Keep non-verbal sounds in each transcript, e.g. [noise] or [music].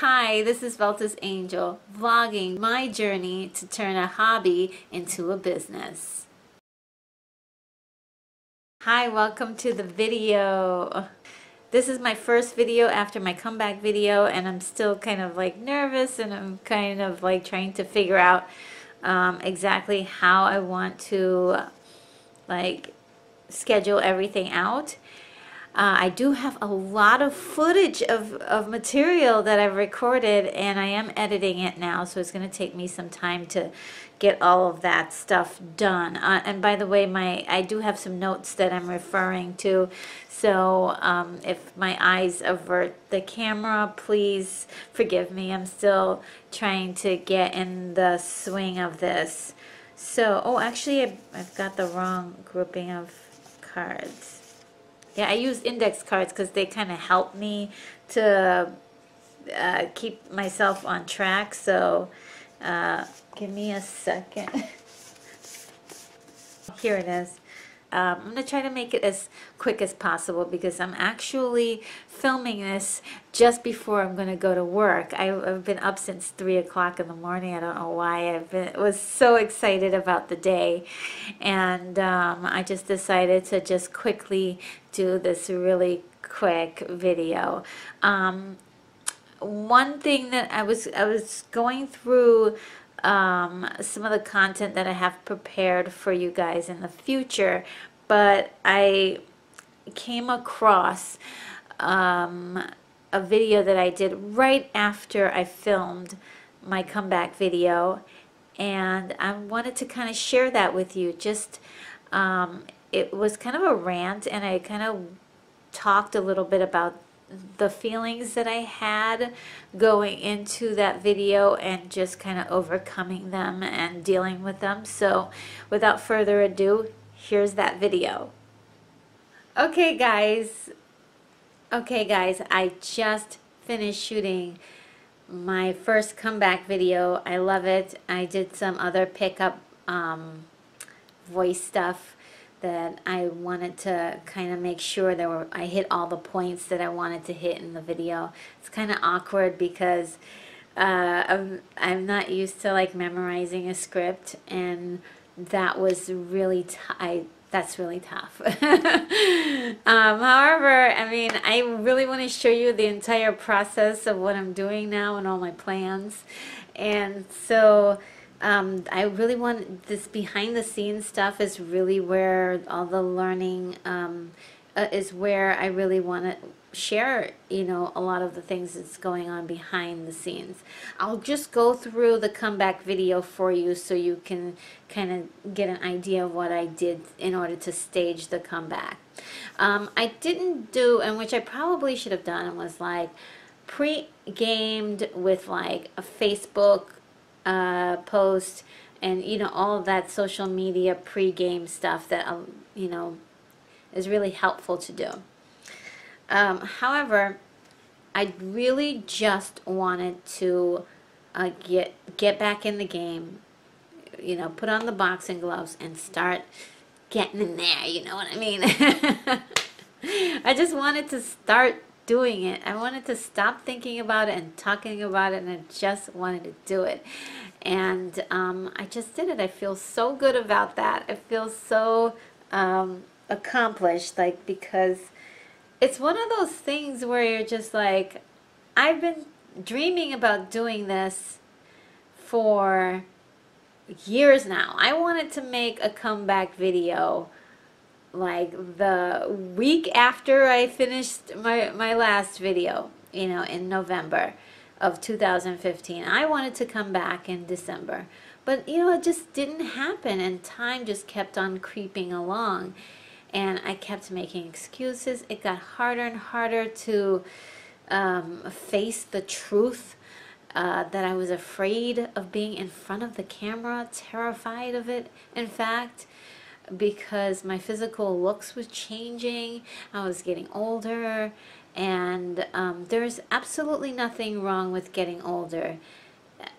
Hi, this is Veltis Angel, vlogging my journey to turn a hobby into a business. Hi, welcome to the video. This is my first video after my comeback video and I'm still kind of like nervous and I'm kind of like trying to figure out um, exactly how I want to like schedule everything out. Uh, I do have a lot of footage of, of material that I've recorded and I am editing it now so it's going to take me some time to get all of that stuff done. Uh, and by the way, my I do have some notes that I'm referring to so um, if my eyes avert the camera, please forgive me. I'm still trying to get in the swing of this. So, oh actually I've, I've got the wrong grouping of cards. Yeah, I use index cards because they kind of help me to uh, keep myself on track. So uh, give me a second. [laughs] Here it is. Um, I'm going to try to make it as quick as possible because I'm actually filming this just before I'm going to go to work. I, have been up since 3 o'clock in the morning. I don't know why. I've been, was so excited about the day. And um, I just decided to just quickly do this really quick video. Um, one thing that I was I was going through um, some of the content that I have prepared for you guys in the future, but I came across um, a video that I did right after I filmed my comeback video, and I wanted to kind of share that with you. Just um, it was kind of a rant, and I kind of talked a little bit about the feelings that I had going into that video and just kind of overcoming them and dealing with them. So without further ado, here's that video. Okay guys, okay guys, I just finished shooting my first comeback video. I love it. I did some other pickup um, voice stuff that I wanted to kind of make sure that I hit all the points that I wanted to hit in the video. It's kind of awkward because uh, I'm, I'm not used to like memorizing a script and that was really, I, that's really tough. [laughs] um, however, I mean, I really want to show you the entire process of what I'm doing now and all my plans. And so um, I really want this behind the scenes stuff is really where all the learning um, uh, is where I really want to share, you know, a lot of the things that's going on behind the scenes. I'll just go through the comeback video for you so you can kind of get an idea of what I did in order to stage the comeback. Um, I didn't do, and which I probably should have done, was like pre-gamed with like a Facebook uh, post and you know all that social media pre-game stuff that um, you know is really helpful to do. Um, however, I really just wanted to uh, get get back in the game, you know, put on the boxing gloves and start getting in there. You know what I mean? [laughs] I just wanted to start doing it. I wanted to stop thinking about it and talking about it, and I just wanted to do it. And um, I just did it. I feel so good about that. I feel so um, accomplished, like, because it's one of those things where you're just like, I've been dreaming about doing this for years now. I wanted to make a comeback video like the week after I finished my, my last video, you know, in November of 2015. I wanted to come back in December, but you know, it just didn't happen and time just kept on creeping along and I kept making excuses. It got harder and harder to um, face the truth uh, that I was afraid of being in front of the camera, terrified of it, in fact because my physical looks was changing. I was getting older and um, there's absolutely nothing wrong with getting older.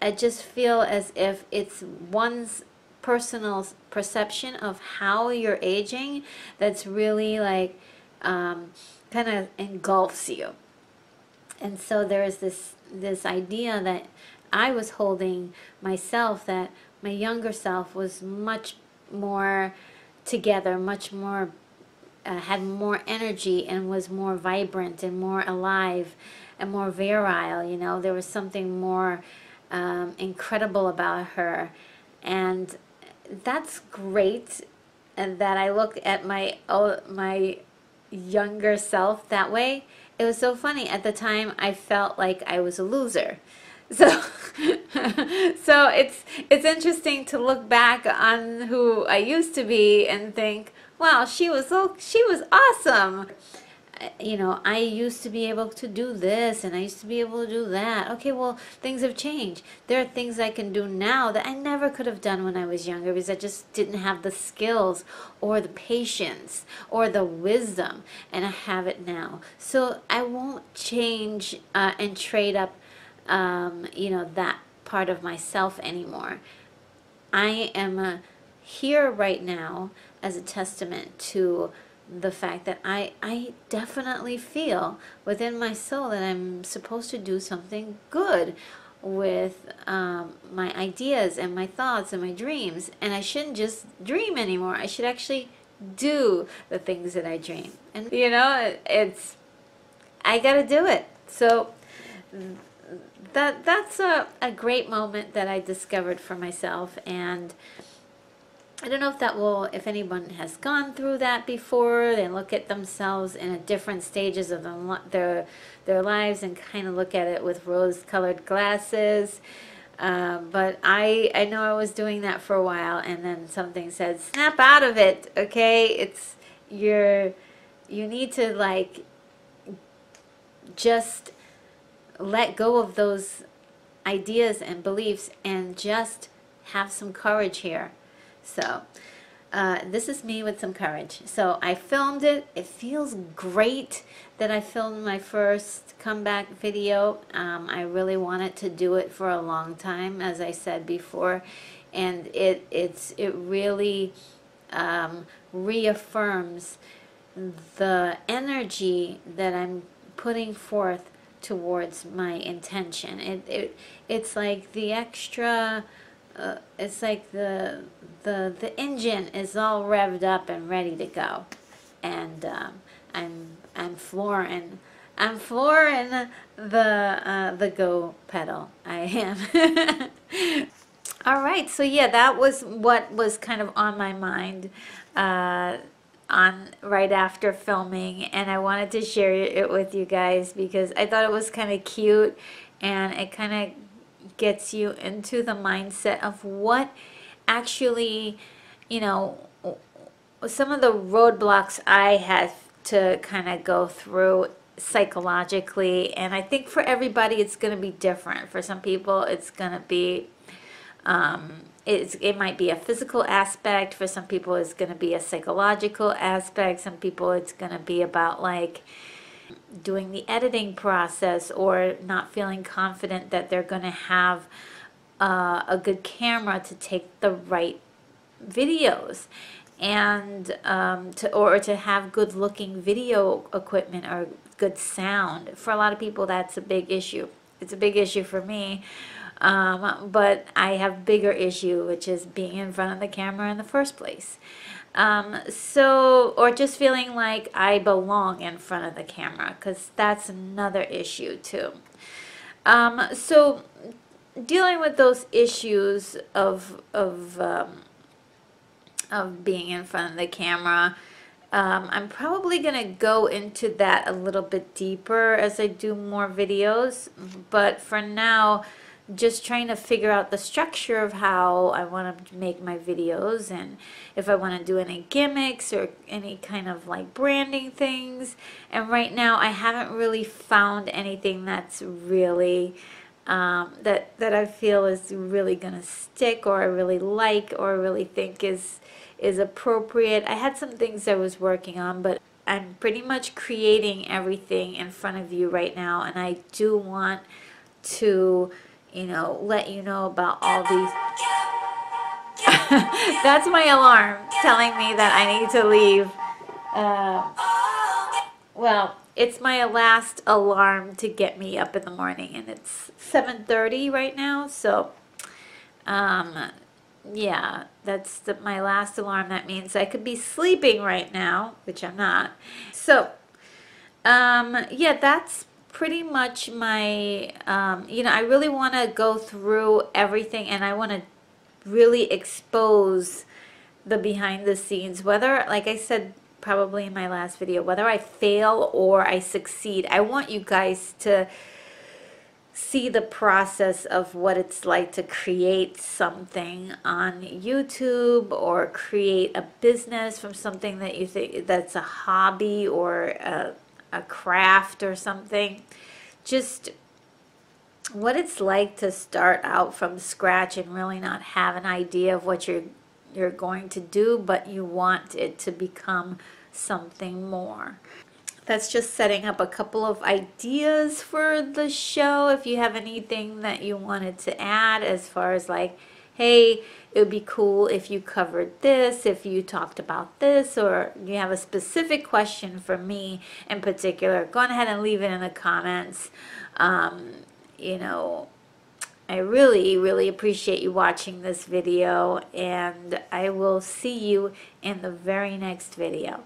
I just feel as if it's one's personal perception of how you're aging that's really like um, kind of engulfs you. And so there's this this idea that I was holding myself that my younger self was much more together, much more uh, had more energy and was more vibrant and more alive and more virile. You know, there was something more um, incredible about her, and that's great. And that I look at my oh, my younger self that way. It was so funny. At the time, I felt like I was a loser. So, [laughs] so it's it's interesting to look back on who I used to be and think, wow, she was so she was awesome. You know, I used to be able to do this and I used to be able to do that. Okay, well, things have changed. There are things I can do now that I never could have done when I was younger because I just didn't have the skills or the patience or the wisdom, and I have it now. So I won't change uh, and trade up, um, you know, that part of myself anymore. I am uh, here right now as a testament to the fact that I, I definitely feel within my soul that I'm supposed to do something good with um, my ideas and my thoughts and my dreams. And I shouldn't just dream anymore. I should actually do the things that I dream. And, you know, it's, I got to do it. So that that's a, a great moment that I discovered for myself. And, I don't know if that will, if anyone has gone through that before, they look at themselves in a different stages of their their lives and kind of look at it with rose-colored glasses. Uh, but I I know I was doing that for a while, and then something said, "Snap out of it." Okay, it's you're you need to like just let go of those ideas and beliefs and just have some courage here so uh, this is me with some courage. So I filmed it. It feels great that I filmed my first comeback video. Um, I really wanted to do it for a long time, as I said before, and it it's it really um, reaffirms the energy that I'm putting forth towards my intention. It, it it's like the extra uh, it's like the the the engine is all revved up and ready to go, and um, I'm I'm flooring I'm flooring the uh, the go pedal. I am. [laughs] all right, so yeah, that was what was kind of on my mind. Uh, on right after filming and I wanted to share it with you guys because I thought it was kind of cute and it kind of gets you into the mindset of what actually, you know, some of the roadblocks I had to kind of go through psychologically. And I think for everybody, it's going to be different. For some people, it's going to be, um, it might be a physical aspect. For some people, it's going to be a psychological aspect. Some people, it's going to be about like, doing the editing process or not feeling confident that they're going to have uh, a good camera to take the right videos and um, to or to have good looking video equipment or good sound for a lot of people that's a big issue it's a big issue for me um, but I have bigger issue which is being in front of the camera in the first place um, so, or just feeling like I belong in front of the camera, because that's another issue too. Um, so, dealing with those issues of of um, of being in front of the camera, um, I'm probably going to go into that a little bit deeper as I do more videos. But for now, just trying to figure out the structure of how I want to make my videos and if I want to do any gimmicks or any kind of like branding things. And right now I haven't really found anything that's really um, that that I feel is really gonna stick or I really like or I really think is is appropriate. I had some things I was working on, but I'm pretty much creating everything in front of you right now, and I do want to you know, let you know about all these. [laughs] That's my alarm telling me that I need to leave. Uh, well, it's my last alarm to get me up in the morning, and it's 7:30 right now. So, um, yeah, that's the, my last alarm. That means I could be sleeping right now, which I'm not. So, um, yeah, that's pretty much my, um, you know, I really want to go through everything and I want to really expose the behind the scenes, whether, like I said, probably in my last video, whether I fail or I succeed, I want you guys to see the process of what it's like to create something on YouTube or create a business from something that you think that's a hobby or a, a craft or something. Just what it's like to start out from scratch and really not have an idea of what you're you're going to do, but you want it to become something more that's just setting up a couple of ideas for the show. If you have anything that you wanted to add as far as like, hey, it would be cool if you covered this, if you talked about this, or you have a specific question for me in particular, go ahead and leave it in the comments. Um, you know, I really, really appreciate you watching this video, and I will see you in the very next video.